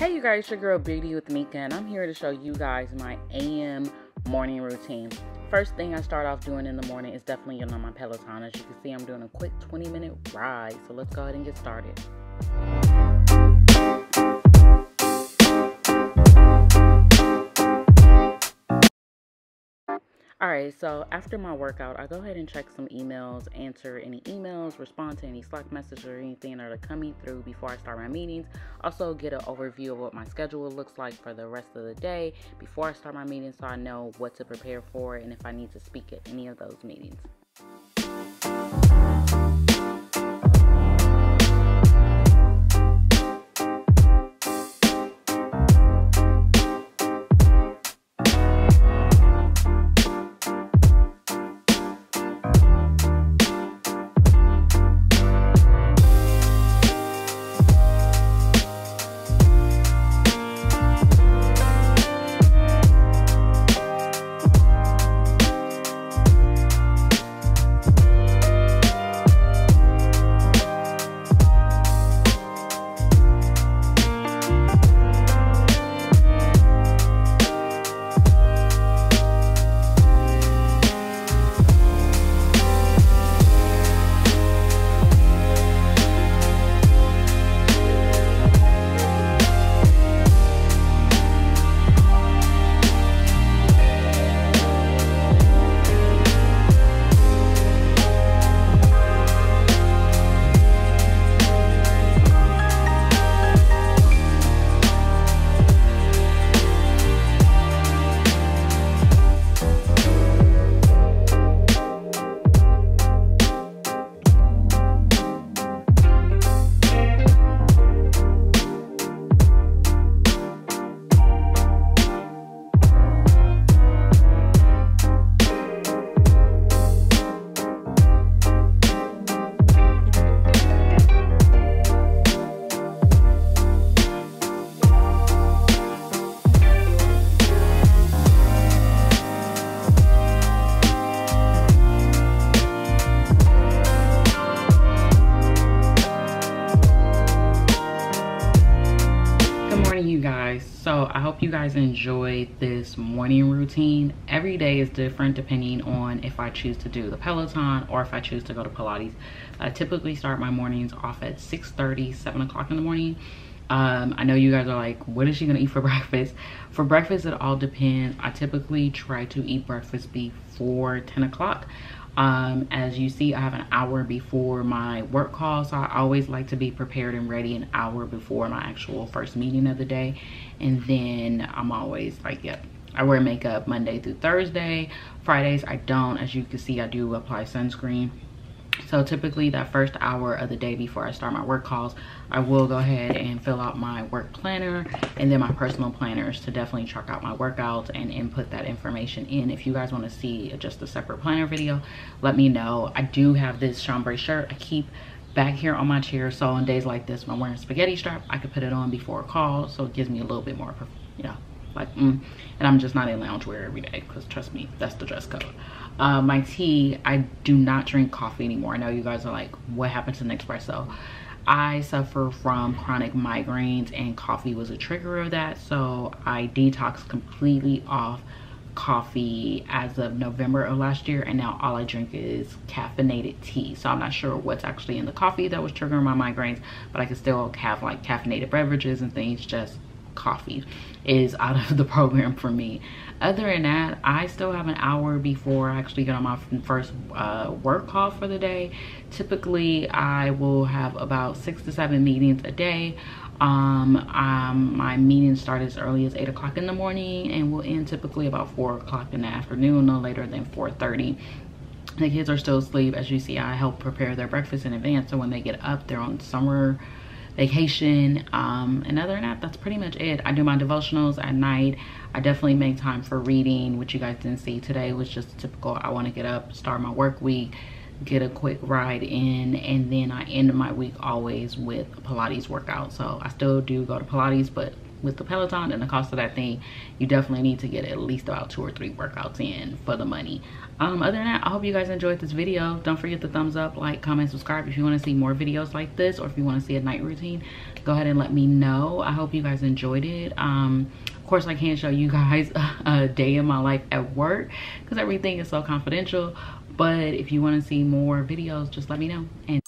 Hey you guys, your girl Beauty with Mika and I'm here to show you guys my AM morning routine. First thing I start off doing in the morning is definitely getting on my Peloton. As you can see, I'm doing a quick 20 minute ride. So let's go ahead and get started. All right, so after my workout, I go ahead and check some emails, answer any emails, respond to any Slack messages or anything that are coming through before I start my meetings. Also, get an overview of what my schedule looks like for the rest of the day before I start my meetings so I know what to prepare for and if I need to speak at any of those meetings. I hope you guys enjoyed this morning routine. Every day is different depending on if i choose to do the peloton or if i choose to go to pilates. I typically start my mornings off at 6 30 7 o'clock in the morning. Um, i know you guys are like what is she gonna eat for breakfast? For breakfast it all depends. I typically try to eat breakfast before 10 o'clock um, as you see i have an hour before my work call so i always like to be prepared and ready an hour before my actual first meeting of the day. And then i'm always like yep i wear makeup monday through thursday. Fridays i don't. As you can see i do apply sunscreen so typically that first hour of the day before I start my work calls, I will go ahead and fill out my work planner and then my personal planners to definitely track out my workouts and input that information in. If you guys want to see just a separate planner video, let me know. I do have this chambray shirt I keep back here on my chair. So on days like this, when I'm wearing spaghetti strap, I could put it on before a call. So it gives me a little bit more, you know, like, mm. and I'm just not in loungewear every day because trust me, that's the dress code. Uh, my tea, I do not drink coffee anymore. I know you guys are like, what happened to Nespresso? I suffer from chronic migraines and coffee was a trigger of that. So I detoxed completely off coffee as of November of last year and now all I drink is caffeinated tea so I'm not sure what's actually in the coffee that was triggering my migraines but I can still have like caffeinated beverages and things just coffee is out of the program for me. Other than that i still have an hour before i actually get on my first uh, work call for the day. Typically i will have about six to seven meetings a day. Um, um, my meetings start as early as 8 o'clock in the morning and will end typically about 4 o'clock in the afternoon no later than 4.30 the kids are still asleep. As you see i help prepare their breakfast in advance so when they get up they're on summer vacation um and other than that that's pretty much it. I do my devotionals at night. I definitely make time for reading which you guys didn't see today was just typical. I want to get up start my work week get a quick ride in and then i end my week always with a pilates workout. So i still do go to pilates but with the peloton and the cost of that thing you definitely need to get at least about two or three workouts in for the money. Um other than that i hope you guys enjoyed this video. Don't forget to thumbs up like comment subscribe if you want to see more videos like this or if you want to see a night routine. Go ahead and let me know. I hope you guys enjoyed it. Um of course i can't show you guys a day in my life at work because everything is so confidential but if you want to see more videos just let me know. And